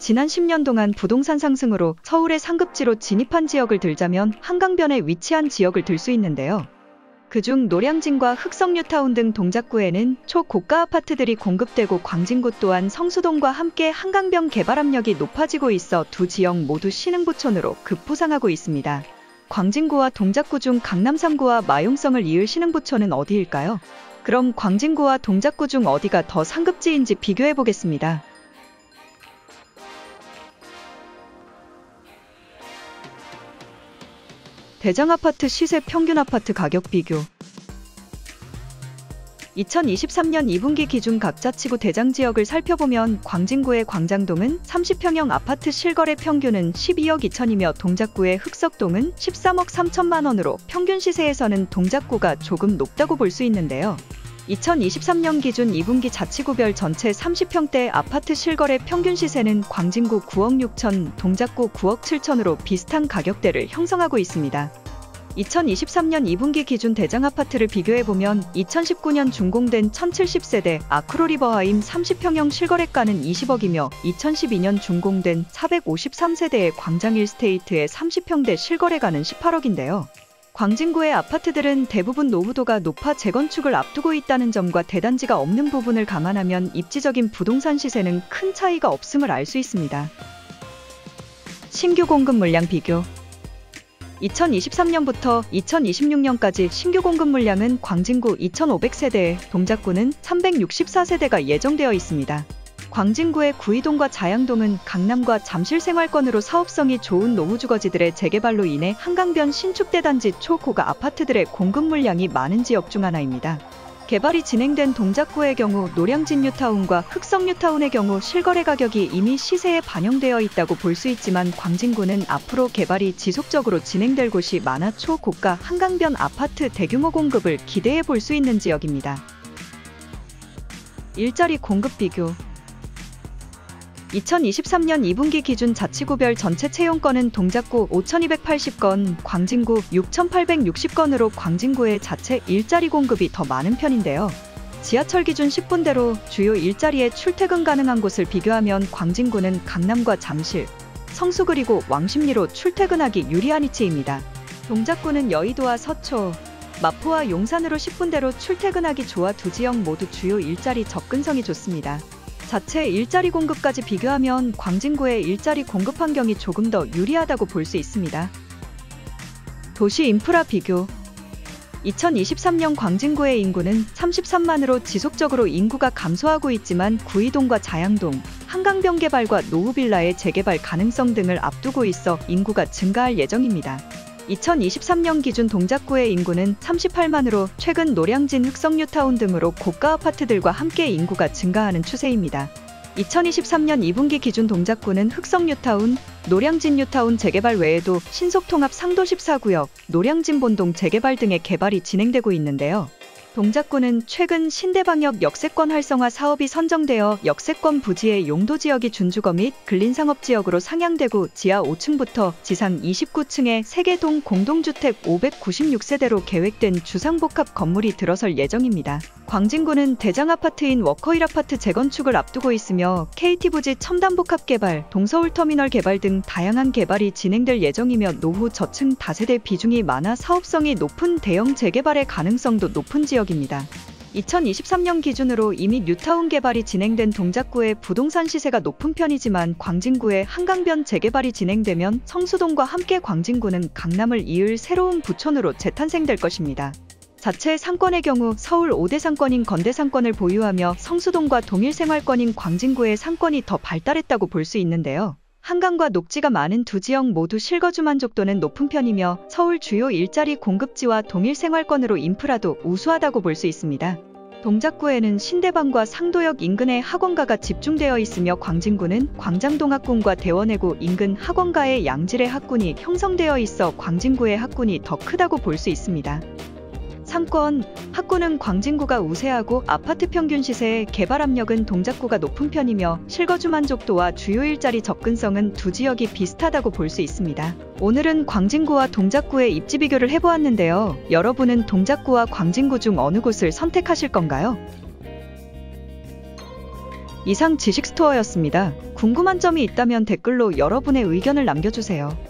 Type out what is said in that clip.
지난 10년 동안 부동산 상승으로 서울의 상급지로 진입한 지역을 들자면 한강변에 위치한 지역을 들 수 있는데요. 그중 노량진과 흑성뉴타운 등 동작구에는 초고가 아파트들이 공급되고 광진구 또한 성수동과 함께 한강변 개발 압력이 높아지고 있어 두 지역 모두 신흥부촌으로 급부상하고 있습니다. 광진구와 동작구 중 강남 3구와 마용성을 이을 신흥부촌은 어디일까요? 그럼 광진구와 동작구 중 어디가 더 상급지인지 비교해 보겠습니다. 대장 아파트 시세 평균 아파트 가격 비교 2023년 2분기 기준 각 자 치고 대장 지역을 살펴보면 광진구의 광장동은 30평형 아파트 실거래 평균은 12억 2천이며 동작구의 흑석동은 13억 3천만 원으로 평균 시세에서는 동작구가 조금 높다고 볼 수 있는데요. 2023년 기준 2분기 자치구별 전체 30평대 아파트 실거래 평균 시세는 광진구 9억 6천, 동작구 9억 7천으로 비슷한 가격대를 형성하고 있습니다. 2023년 2분기 기준 대장 아파트를 비교해보면 2019년 준공된 1070세대 아크로리버하임 30평형 실거래가는 20억이며 2012년 준공된 453세대의 광장일 스테이트의 30평대 실거래가는 18억인데요. 광진구의 아파트들은 대부분 노후도가 높아 재건축을 앞두고 있다는 점과 대단지가 없는 부분을 감안하면 입지적인 부동산 시세는 큰 차이가 없음을 알 수 있습니다. 신규 공급 물량 비교 2023년부터 2026년까지 신규 공급 물량은 광진구 2,500세대에 동작구는 364세대가 예정되어 있습니다. 광진구의 구이동과 자양동은 강남과 잠실 생활권으로 사업성이 좋은 노후주거지들의 재개발로 인해 한강변 신축대단지 초고가 아파트들의 공급 물량이 많은 지역 중 하나입니다. 개발이 진행된 동작구의 경우 노량진 뉴타운과 흑성 뉴타운의 경우 실거래 가격이 이미 시세에 반영되어 있다고 볼 수 있지만 광진구는 앞으로 개발이 지속적으로 진행될 곳이 많아 초고가 한강변 아파트 대규모 공급을 기대해 볼 수 있는 지역입니다. 일자리 공급 비교 2023년 2분기 기준 자치구별 전체 채용건은 동작구 5,280건, 광진구 6,860건으로 광진구의 자체 일자리 공급이 더 많은 편인데요. 지하철 기준 10분대로 주요 일자리에 출퇴근 가능한 곳을 비교하면 광진구는 강남과 잠실, 성수 그리고 왕십리로 출퇴근하기 유리한 위치입니다. 동작구는 여의도와 서초, 마포와 용산으로 10분대로 출퇴근하기 좋아 두 지역 모두 주요 일자리 접근성이 좋습니다. 자체 일자리 공급까지 비교하면 광진구의 일자리 공급 환경이 조금 더 유리하다고 볼 수 있습니다. 도시 인프라 비교 2023년 광진구의 인구는 33만으로 지속적으로 인구가 감소하고 있지만 구이동과 자양동, 한강변 개발과 노후빌라의 재개발 가능성 등을 앞두고 있어 인구가 증가할 예정입니다. 2023년 기준 동작구의 인구는 38만으로 최근 노량진 흑성뉴타운 등으로 고가 아파트들과 함께 인구가 증가하는 추세입니다. 2023년 2분기 기준 동작구는 흑성뉴타운, 노량진뉴타운 재개발 외에도 신속통합 상도 14구역, 노량진본동 재개발 등의 개발이 진행되고 있는데요. 동작구는 최근 신대방역 역세권 활성화 사업이 선정되어 역세권 부지의 용도 지역이 준주거 및 근린상업지역으로 상향되고 지하 5층부터 지상 29층의 세계동 공동주택 596세대로 계획된 주상복합 건물이 들어설 예정입니다. 광진구는 대장아파트인 워커힐 아파트 재건축을 앞두고 있으며 KT부지 첨단복합 개발, 동서울터미널 개발 등 다양한 개발이 진행될 예정이며 노후 저층 다세대 비중이 많아 사업성이 높은 대형 재개발의 가능성도 높은 지역입니다. 2023년 기준으로 이미 뉴타운 개발이 진행된 동작구의 부동산 시세가 높은 편이지만 광진구의 한강변 재개발이 진행되면 성수동과 함께 광진구는 강남을 이을 새로운 부촌으로 재탄생될 것입니다. 자체 상권의 경우 서울 5대 상권인 건대 상권을 보유하며 성수동과 동일 생활권인 광진구의 상권이 더 발달했다고 볼 수 있는데요. 한강과 녹지가 많은 두 지역 모두 실거주 만족도는 높은 편이며 서울 주요 일자리 공급지와 동일 생활권으로 인프라도 우수하다고 볼 수 있습니다. 동작구에는 신대방과 상도역 인근의 학원가가 집중되어 있으며 광진구는 광장동학군과 대원해구 인근 학원가의 양질의 학군이 형성되어 있어 광진구의 학군이 더 크다고 볼 수 있습니다. 상권, 학구는 광진구가 우세하고 아파트 평균 시세, 개발 압력은 동작구가 높은 편이며 실거주 만족도와 주요 일자리 접근성은 두 지역이 비슷하다고 볼 수 있습니다. 오늘은 광진구와 동작구의 입지 비교를 해보았는데요. 여러분은 동작구와 광진구 중 어느 곳을 선택하실 건가요? 이상 지식스토어였습니다. 궁금한 점이 있다면 댓글로 여러분의 의견을 남겨주세요.